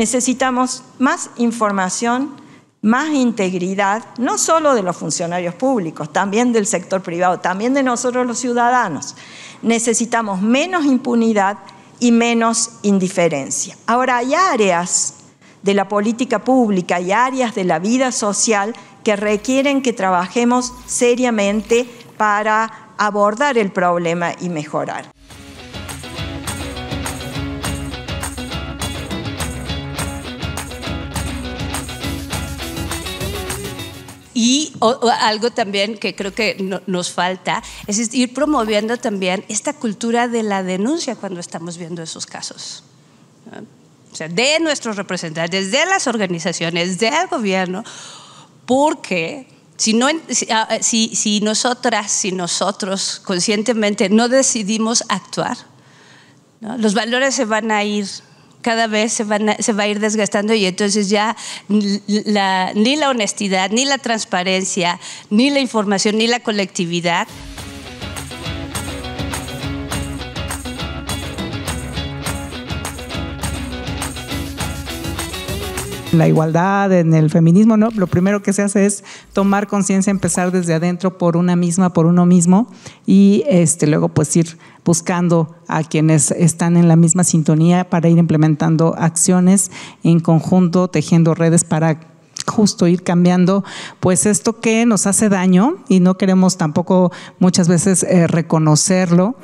Necesitamos más información, más integridad, no solo de los funcionarios públicos, también del sector privado, también de nosotros los ciudadanos. Necesitamos menos impunidad y menos indiferencia. Ahora, hay áreas de la política pública y áreas de la vida social que requieren que trabajemos seriamente para abordar el problema y mejorar. Y algo también que creo que nos falta es ir promoviendo también esta cultura de la denuncia cuando estamos viendo esos casos. O sea, de nuestros representantes, de las organizaciones, del gobierno, porque si, no, ah, si, si, nosotras, si nosotros conscientemente no decidimos actuar, los valores se van a ir cada vez se, se, va a ir desgastando y entonces ya ni la honestidad, ni la transparencia, ni la información, ni la colectividad la igualdad, en el feminismo, ¿no? Lo primero que se hace es tomar conciencia, empezar desde adentro por una misma, por uno mismo, y este, luego pues ir buscando a quienes están en la misma sintonía para ir implementando acciones en conjunto, tejiendo redes para justo ir cambiando pues esto que nos hace daño y no queremos tampoco muchas veces eh, reconocerlo.